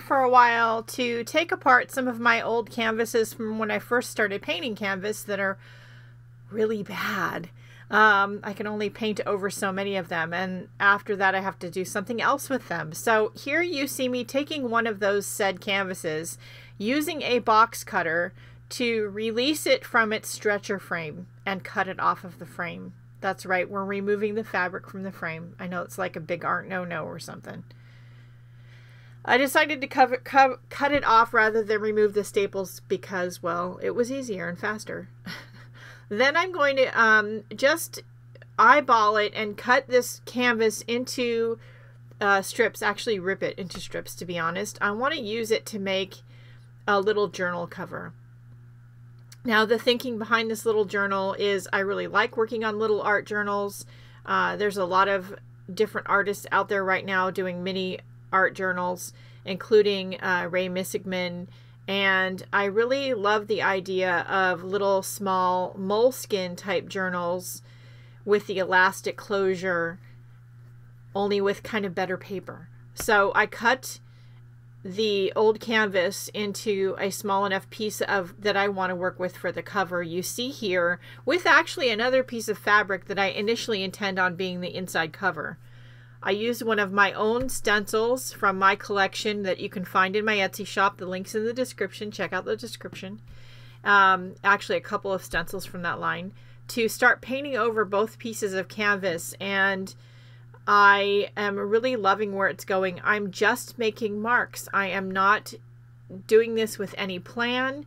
for a while to take apart some of my old canvases from when I first started painting canvas that are really bad. Um, I can only paint over so many of them, and after that, I have to do something else with them. So here you see me taking one of those said canvases, using a box cutter to release it from its stretcher frame and cut it off of the frame. That's right, we're removing the fabric from the frame. I know it's like a big art no-no or something. I decided to cover, co cut it off rather than remove the staples because, well, it was easier and faster. then I'm going to um, just eyeball it and cut this canvas into uh, strips, actually rip it into strips to be honest. I want to use it to make a little journal cover. Now, the thinking behind this little journal is I really like working on little art journals. Uh, there's a lot of different artists out there right now doing mini art journals, including uh, Rae Missigman. And I really love the idea of little small Moleskine type journals with the elastic closure, only with kind of better paper. So I cut the old canvas into a small enough piece of that I want to work with for the cover you see here with actually another piece of fabric that I initially intend on being the inside cover. I used one of my own stencils from my collection that you can find in my Etsy shop. The link's in the description. Check out the description. Um, actually, a couple of stencils from that line to start painting over both pieces of canvas and I am really loving where it's going. I'm just making marks. I am not doing this with any plan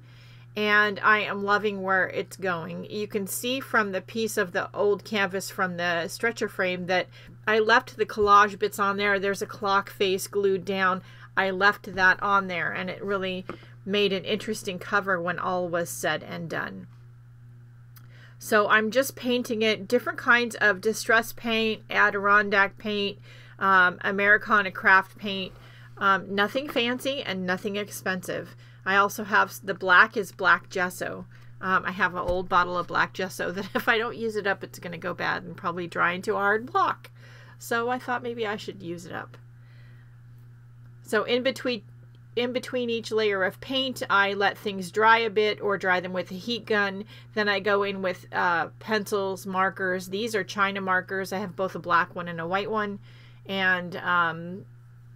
and I am loving where it's going. You can see from the piece of the old canvas from the stretcher frame that I left the collage bits on there. There's a clock face glued down. I left that on there and it really made an interesting cover when all was said and done. So I'm just painting it, different kinds of distress paint, Adirondack paint, um, Americana craft paint, um, nothing fancy and nothing expensive. I also have, the black is black gesso. Um, I have an old bottle of black gesso that if I don't use it up, it's going to go bad and probably dry into a hard block. So I thought maybe I should use it up. So in between in between each layer of paint, I let things dry a bit or dry them with a heat gun. Then I go in with uh, pencils, markers. These are China markers. I have both a black one and a white one. And um,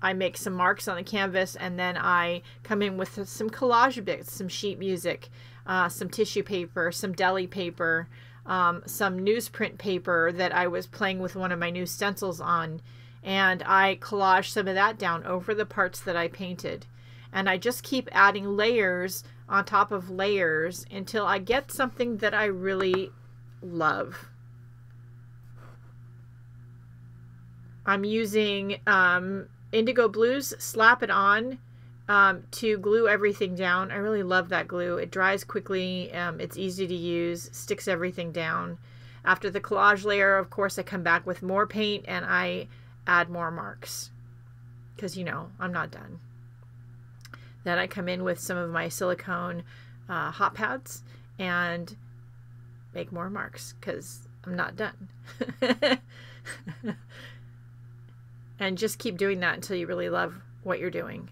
I make some marks on the canvas and then I come in with some collage bits, some sheet music, uh, some tissue paper, some deli paper, um, some newsprint paper that I was playing with one of my new stencils on. And I collage some of that down over the parts that I painted and I just keep adding layers on top of layers until I get something that I really love. I'm using um, Indigo Blues Slap It On um, to glue everything down. I really love that glue. It dries quickly. Um, it's easy to use. Sticks everything down. After the collage layer, of course, I come back with more paint and I add more marks. Because, you know, I'm not done. Then I come in with some of my silicone uh, hot pads and make more marks because I'm not done. and just keep doing that until you really love what you're doing.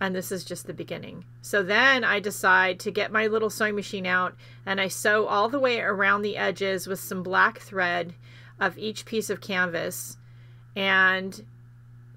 And this is just the beginning. So then I decide to get my little sewing machine out and I sew all the way around the edges with some black thread of each piece of canvas. And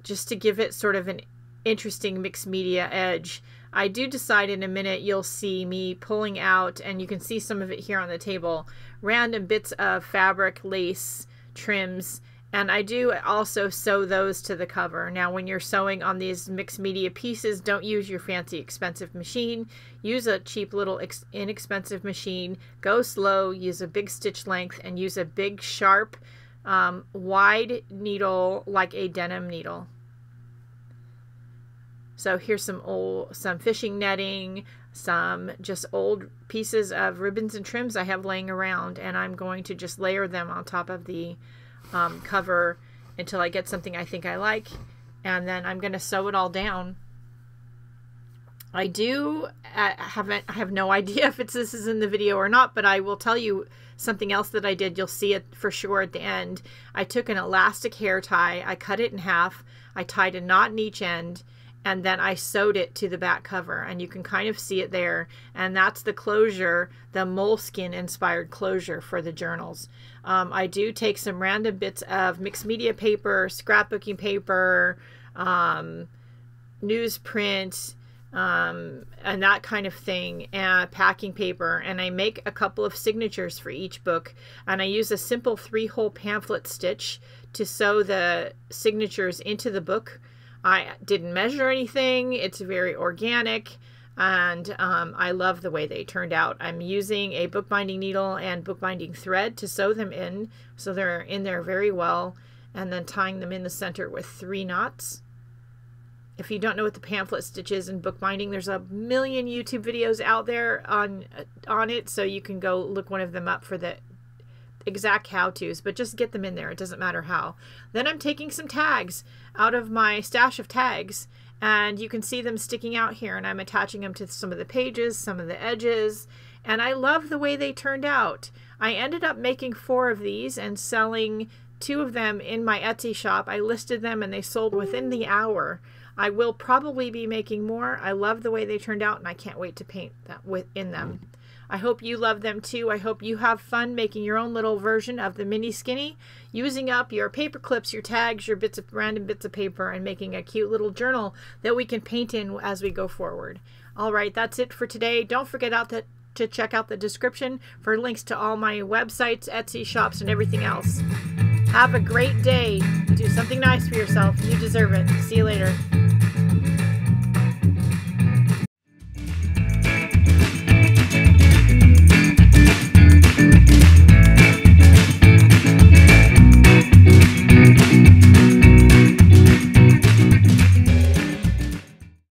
just to give it sort of an interesting mixed media edge. I do decide in a minute you'll see me pulling out, and you can see some of it here on the table, random bits of fabric, lace, trims, and I do also sew those to the cover. Now, when you're sewing on these mixed media pieces, don't use your fancy expensive machine. Use a cheap little inexpensive machine. Go slow, use a big stitch length, and use a big sharp um, wide needle like a denim needle. So here's some old, some fishing netting, some just old pieces of ribbons and trims I have laying around, and I'm going to just layer them on top of the um, cover until I get something I think I like, and then I'm going to sew it all down. I do I haven't I have no idea if it's this is in the video or not, but I will tell you something else that I did. You'll see it for sure at the end. I took an elastic hair tie, I cut it in half, I tied a knot in each end and then I sewed it to the back cover and you can kind of see it there and that's the closure the Moleskine inspired closure for the journals um, I do take some random bits of mixed media paper scrapbooking paper um, newsprint um, and that kind of thing, and packing paper. And I make a couple of signatures for each book. And I use a simple three hole pamphlet stitch to sew the signatures into the book. I didn't measure anything, it's very organic. And um, I love the way they turned out. I'm using a bookbinding needle and bookbinding thread to sew them in, so they're in there very well, and then tying them in the center with three knots. If you don't know what the pamphlet stitch is in bookbinding, there's a million YouTube videos out there on on it, so you can go look one of them up for the exact how-tos, but just get them in there. It doesn't matter how. Then I'm taking some tags out of my stash of tags, and you can see them sticking out here, and I'm attaching them to some of the pages, some of the edges, and I love the way they turned out. I ended up making four of these and selling two of them in my Etsy shop. I listed them and they sold within the hour. I will probably be making more. I love the way they turned out and I can't wait to paint that within them. I hope you love them too. I hope you have fun making your own little version of the mini skinee, using up your paper clips, your tags, your bits of random bits of paper, and making a cute little journal that we can paint in as we go forward. All right, that's it for today. Don't forget out that to check out the description for links to all my websites, Etsy shops, and everything else. Have a great day. Do something nice for yourself. You deserve it. See you later.